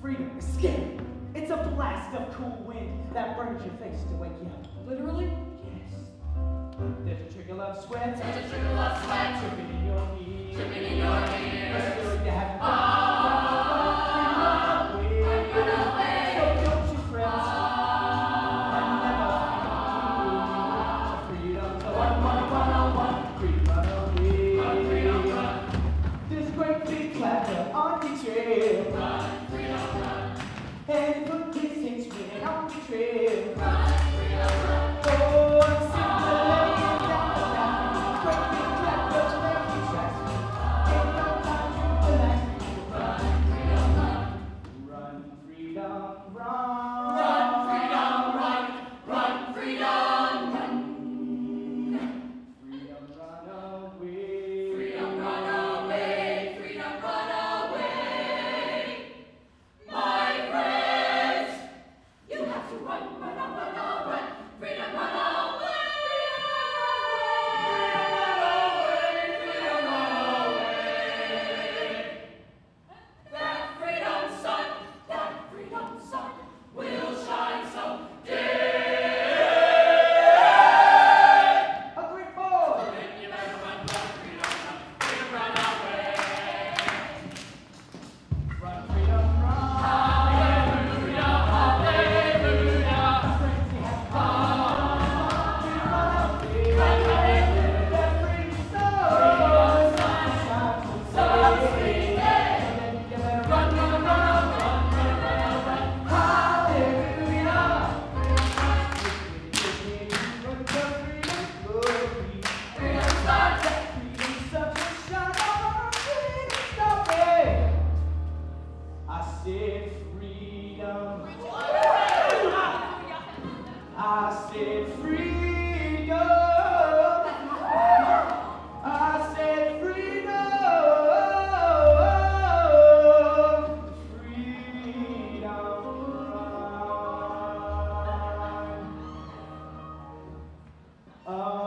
freedom, escape. It's a blast of cool wind that burns your face to wake you up. Literally? Yes. There's a trickle of sweat. There's a trickle of sweat. Dripping in your ears. Dripping in your ears. Let's feel like you have oh, oh, away. I'm gonna away. So don't you fret. Oh, I'm never free. Freedom to one, one, one, oh, one. Freedom away. Run, freedom There's a great big clapper on the trail. Run, freedom run. And the these things in on the trail. said freedom. I said freedom. I said freedom. Freedom. Um,